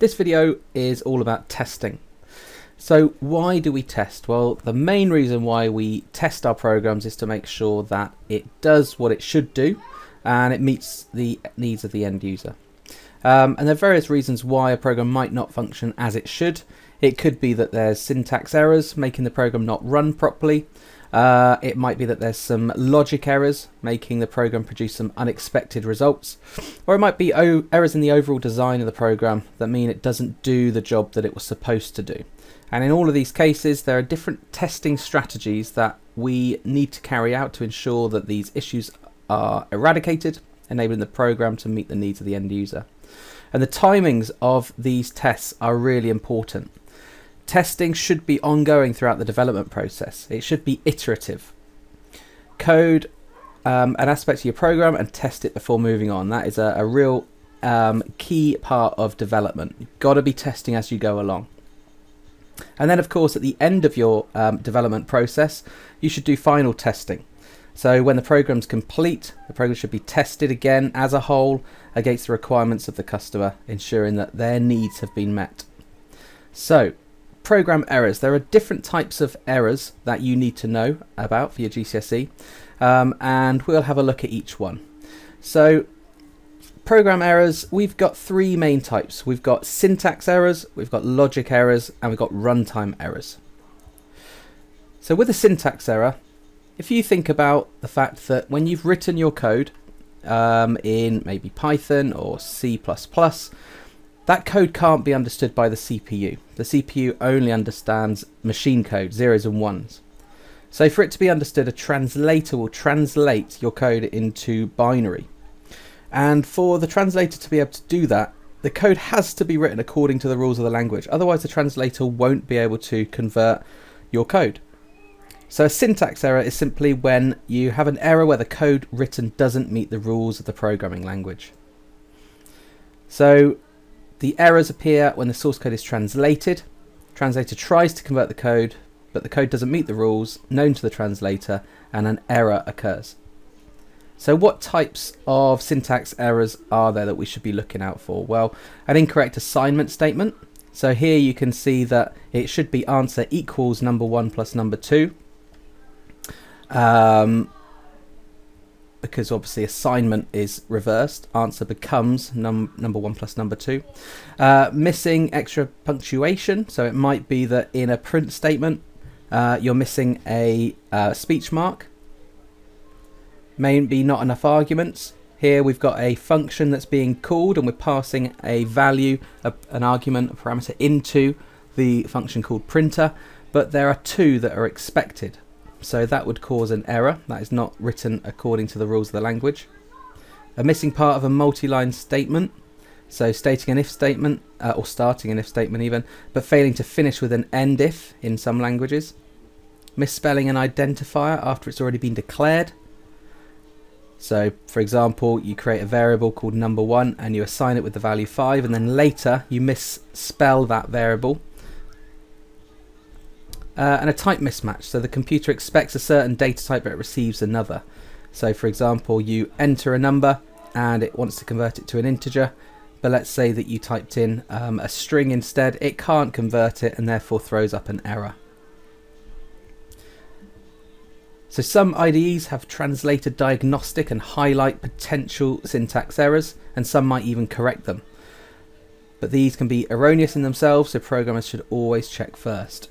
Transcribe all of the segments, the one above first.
This video is all about testing. So why do we test? Well, the main reason why we test our programs is to make sure that it does what it should do and it meets the needs of the end user. Um, and there are various reasons why a program might not function as it should. It could be that there's syntax errors making the program not run properly. Uh, it might be that there's some logic errors making the program produce some unexpected results, or it might be errors in the overall design of the program that mean it doesn't do the job that it was supposed to do. And in all of these cases, there are different testing strategies that we need to carry out to ensure that these issues are eradicated, enabling the program to meet the needs of the end user. And the timings of these tests are really important. Testing should be ongoing throughout the development process. It should be iterative. Code um, an aspect of your program and test it before moving on. That is a, a real um, key part of development. You've got to be testing as you go along. And then, of course, at the end of your um, development process, you should do final testing. So when the program's complete, the program should be tested again as a whole against the requirements of the customer, ensuring that their needs have been met. So program errors. There are different types of errors that you need to know about for your GCSE, um, and we'll have a look at each one. So, program errors, we've got three main types. We've got syntax errors, we've got logic errors, and we've got runtime errors. So, with a syntax error, if you think about the fact that when you've written your code um, in maybe Python or C++, that code can't be understood by the CPU. The CPU only understands machine code, zeros and ones. So for it to be understood, a translator will translate your code into binary. And for the translator to be able to do that, the code has to be written according to the rules of the language. Otherwise, the translator won't be able to convert your code. So a syntax error is simply when you have an error where the code written doesn't meet the rules of the programming language. So the errors appear when the source code is translated. Translator tries to convert the code, but the code doesn't meet the rules known to the translator, and an error occurs. So what types of syntax errors are there that we should be looking out for? Well, an incorrect assignment statement. So here you can see that it should be answer equals number one plus number two. Um, because obviously assignment is reversed. Answer becomes num number one plus number two. Uh, missing extra punctuation. So it might be that in a print statement, uh, you're missing a uh, speech mark. Maybe not enough arguments. Here we've got a function that's being called and we're passing a value, a, an argument, a parameter into the function called printer, but there are two that are expected. So that would cause an error. That is not written according to the rules of the language. A missing part of a multi-line statement. So stating an if statement, uh, or starting an if statement even, but failing to finish with an end if in some languages. Misspelling an identifier after it's already been declared. So, for example, you create a variable called number one and you assign it with the value five, and then later you misspell that variable uh, and a type mismatch. So the computer expects a certain data type but it receives another. So for example, you enter a number and it wants to convert it to an integer, but let's say that you typed in um, a string instead, it can't convert it and therefore throws up an error. So some IDEs have translated diagnostic and highlight potential syntax errors, and some might even correct them. But these can be erroneous in themselves, so programmers should always check first.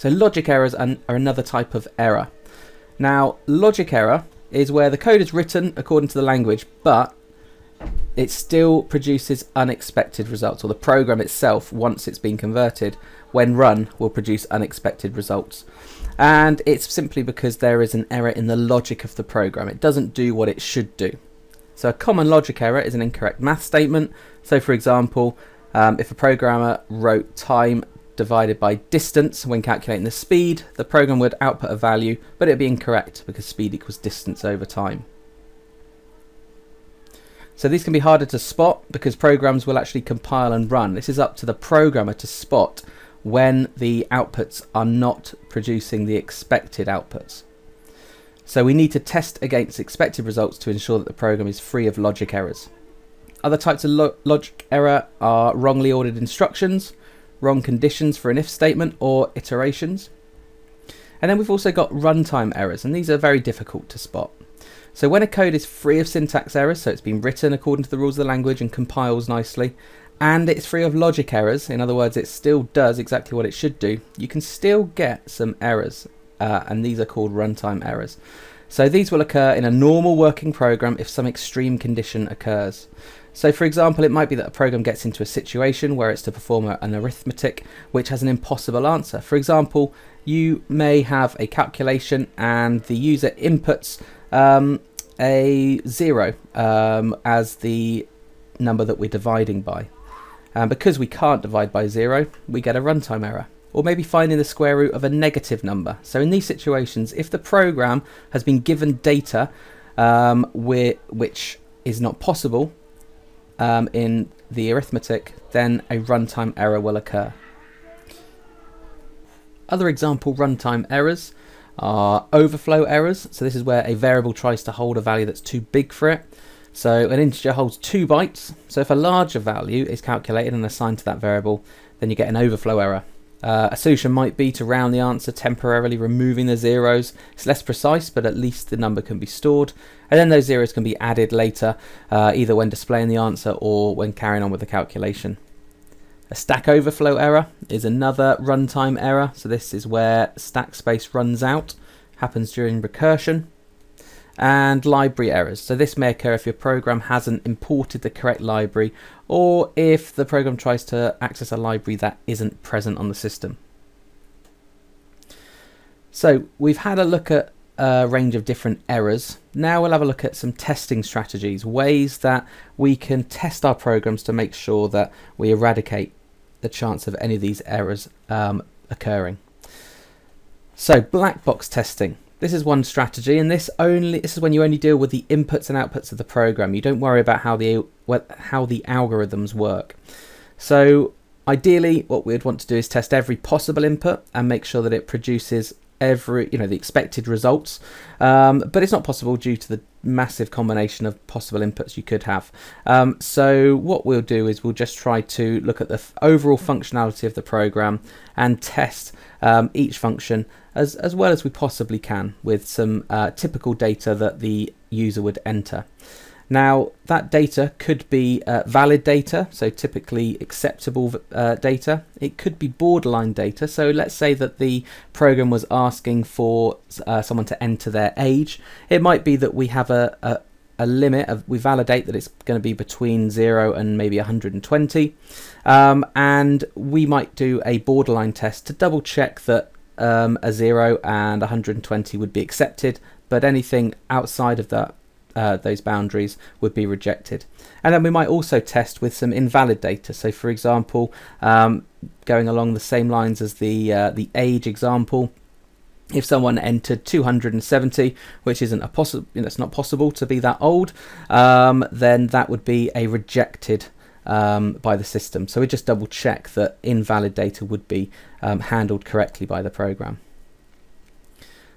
So logic errors are another type of error. Now, logic error is where the code is written according to the language, but it still produces unexpected results, or the program itself, once it's been converted, when run, will produce unexpected results. And it's simply because there is an error in the logic of the program. It doesn't do what it should do. So a common logic error is an incorrect math statement. So for example, um, if a programmer wrote time divided by distance when calculating the speed, the program would output a value, but it would be incorrect because speed equals distance over time. So these can be harder to spot because programs will actually compile and run. This is up to the programmer to spot when the outputs are not producing the expected outputs. So we need to test against expected results to ensure that the program is free of logic errors. Other types of lo logic error are wrongly ordered instructions, wrong conditions for an if statement, or iterations. And then we've also got runtime errors, and these are very difficult to spot. So when a code is free of syntax errors, so it's been written according to the rules of the language and compiles nicely, and it's free of logic errors, in other words, it still does exactly what it should do, you can still get some errors, uh, and these are called runtime errors. So these will occur in a normal working program if some extreme condition occurs. So for example, it might be that a program gets into a situation where it's to perform an arithmetic which has an impossible answer. For example, you may have a calculation and the user inputs um, a zero um, as the number that we're dividing by. And because we can't divide by zero, we get a runtime error. Or maybe finding the square root of a negative number. So in these situations, if the program has been given data um, which is not possible um, in the arithmetic, then a runtime error will occur. Other example runtime errors are overflow errors. So this is where a variable tries to hold a value that's too big for it. So an integer holds two bytes. So if a larger value is calculated and assigned to that variable, then you get an overflow error. Uh, a solution might be to round the answer temporarily removing the zeros. It's less precise, but at least the number can be stored. And then those zeros can be added later, uh, either when displaying the answer or when carrying on with the calculation. A stack overflow error is another runtime error. So this is where stack space runs out, happens during recursion. And library errors. So this may occur if your program hasn't imported the correct library or if the program tries to access a library that isn't present on the system. So we've had a look at a range of different errors. Now we'll have a look at some testing strategies, ways that we can test our programs to make sure that we eradicate the chance of any of these errors um, occurring. So black box testing. This is one strategy, and this only this is when you only deal with the inputs and outputs of the program. You don't worry about how the how the algorithms work. So ideally, what we'd want to do is test every possible input and make sure that it produces every you know the expected results. Um, but it's not possible due to the massive combination of possible inputs you could have. Um, so what we'll do is we'll just try to look at the overall functionality of the program and test um, each function as, as well as we possibly can with some uh, typical data that the user would enter now, that data could be uh, valid data, so typically acceptable uh, data. It could be borderline data. So let's say that the program was asking for uh, someone to enter their age. It might be that we have a, a, a limit of, we validate that it's going to be between 0 and maybe 120. Um, and we might do a borderline test to double check that um, a 0 and 120 would be accepted, but anything outside of that uh, those boundaries would be rejected. And then we might also test with some invalid data. So for example, um, going along the same lines as the, uh, the age example, if someone entered 270, which isn't a possible, you know, it's not possible to be that old, um, then that would be a rejected um, by the system. So we just double check that invalid data would be um, handled correctly by the program.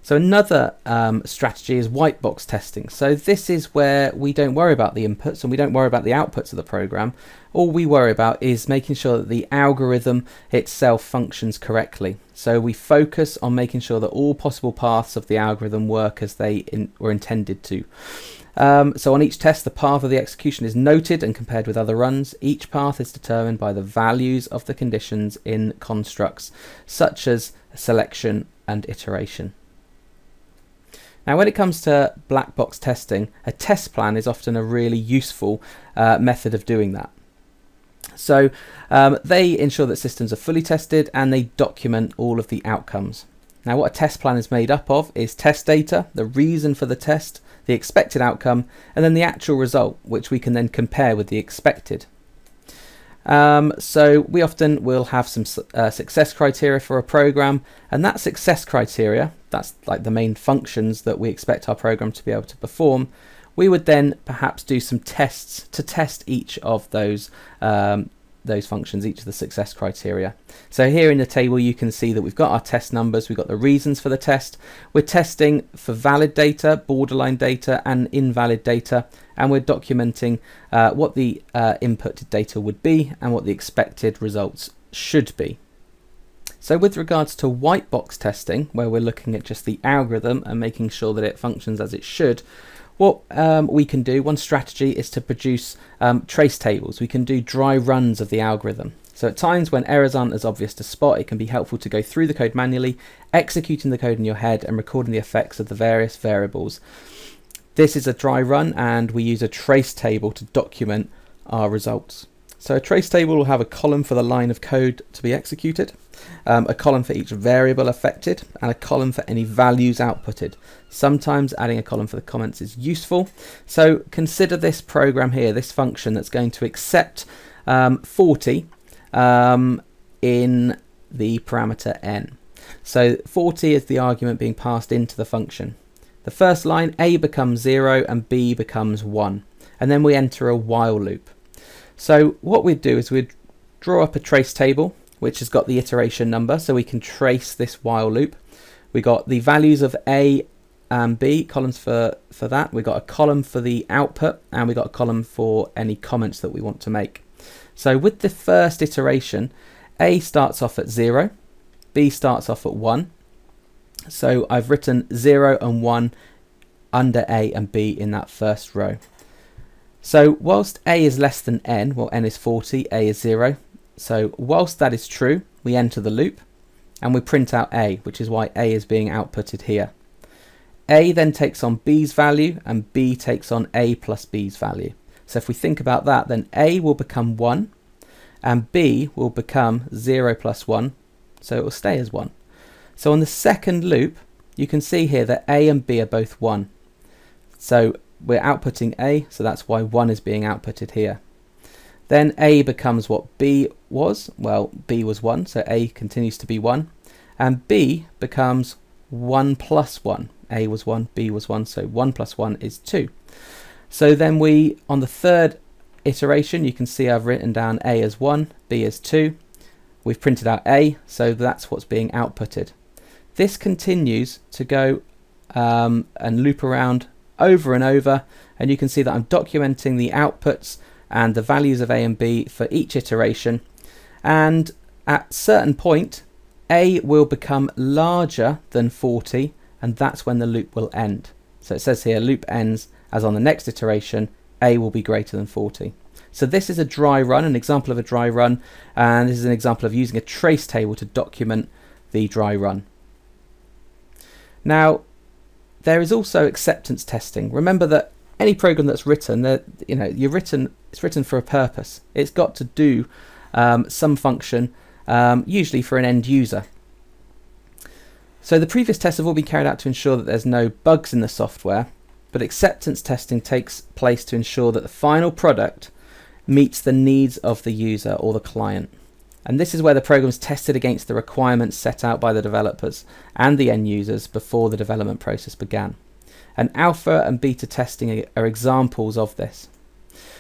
So another um, strategy is white box testing. So this is where we don't worry about the inputs and we don't worry about the outputs of the program. All we worry about is making sure that the algorithm itself functions correctly. So we focus on making sure that all possible paths of the algorithm work as they in, were intended to. Um, so on each test, the path of the execution is noted and compared with other runs. Each path is determined by the values of the conditions in constructs, such as selection and iteration. Now when it comes to black box testing, a test plan is often a really useful uh, method of doing that. So um, they ensure that systems are fully tested and they document all of the outcomes. Now what a test plan is made up of is test data, the reason for the test, the expected outcome, and then the actual result, which we can then compare with the expected. Um, so we often will have some uh, success criteria for a program, and that success criteria, that's like the main functions that we expect our program to be able to perform. We would then perhaps do some tests to test each of those um, those functions, each of the success criteria. So here in the table you can see that we've got our test numbers, we've got the reasons for the test, we're testing for valid data, borderline data and invalid data and we're documenting uh, what the uh, data would be and what the expected results should be. So with regards to white box testing, where we're looking at just the algorithm and making sure that it functions as it should, what um, we can do, one strategy is to produce um, trace tables. We can do dry runs of the algorithm. So at times when errors aren't as obvious to spot, it can be helpful to go through the code manually, executing the code in your head and recording the effects of the various variables. This is a dry run and we use a trace table to document our results. So a trace table will have a column for the line of code to be executed, um, a column for each variable affected, and a column for any values outputted. Sometimes adding a column for the comments is useful. So consider this program here, this function that's going to accept um, 40 um, in the parameter n. So 40 is the argument being passed into the function. The first line, a becomes 0 and b becomes 1. And then we enter a while loop. So what we'd do is we'd draw up a trace table, which has got the iteration number, so we can trace this while loop. We got the values of a and b, columns for, for that. We got a column for the output, and we got a column for any comments that we want to make. So with the first iteration, a starts off at 0, b starts off at 1, so I've written 0 and 1 under A and B in that first row. So whilst A is less than N, well N is 40, A is 0. So whilst that is true, we enter the loop and we print out A, which is why A is being outputted here. A then takes on B's value and B takes on A plus B's value. So if we think about that, then A will become 1 and B will become 0 plus 1, so it will stay as 1. So on the second loop, you can see here that A and B are both 1. So we're outputting A, so that's why 1 is being outputted here. Then A becomes what B was. Well, B was 1, so A continues to be 1. And B becomes 1 plus 1. A was 1, B was 1, so 1 plus 1 is 2. So then we, on the third iteration, you can see I've written down A as 1, B as 2. We've printed out A, so that's what's being outputted. This continues to go um, and loop around over and over and you can see that I'm documenting the outputs and the values of A and B for each iteration and at certain point A will become larger than 40 and that's when the loop will end. So it says here loop ends as on the next iteration A will be greater than 40. So this is a dry run, an example of a dry run and this is an example of using a trace table to document the dry run. Now, there is also acceptance testing. Remember that any program that's written, that you know, you're written, it's written for a purpose. It's got to do um, some function, um, usually for an end user. So the previous tests have all been carried out to ensure that there's no bugs in the software, but acceptance testing takes place to ensure that the final product meets the needs of the user or the client. And this is where the program is tested against the requirements set out by the developers and the end users before the development process began. And alpha and beta testing are examples of this.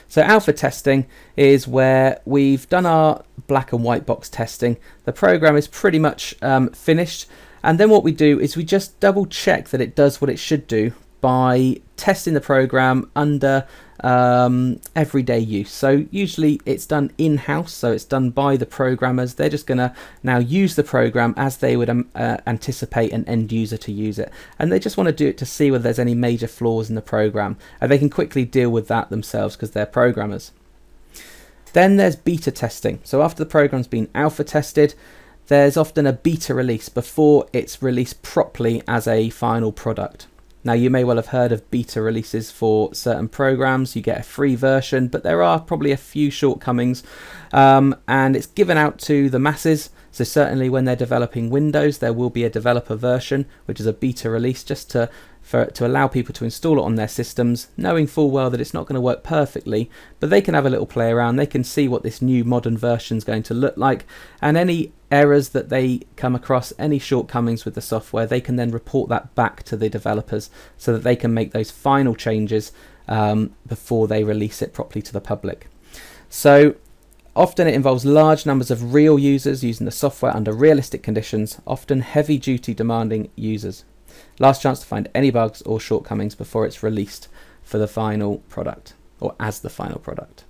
So alpha testing is where we've done our black and white box testing. The program is pretty much um, finished. And then what we do is we just double check that it does what it should do by testing the program under um, everyday use. So usually it's done in-house, so it's done by the programmers. They're just going to now use the program as they would um, uh, anticipate an end user to use it. And they just want to do it to see whether there's any major flaws in the program. And they can quickly deal with that themselves because they're programmers. Then there's beta testing. So after the program's been alpha tested, there's often a beta release before it's released properly as a final product. Now you may well have heard of beta releases for certain programs, you get a free version, but there are probably a few shortcomings um, and it's given out to the masses. So certainly when they're developing Windows, there will be a developer version, which is a beta release just to for to allow people to install it on their systems, knowing full well that it's not going to work perfectly, but they can have a little play around, they can see what this new modern version is going to look like, and any errors that they come across, any shortcomings with the software, they can then report that back to the developers so that they can make those final changes um, before they release it properly to the public. So Often it involves large numbers of real users using the software under realistic conditions, often heavy duty demanding users. Last chance to find any bugs or shortcomings before it's released for the final product or as the final product.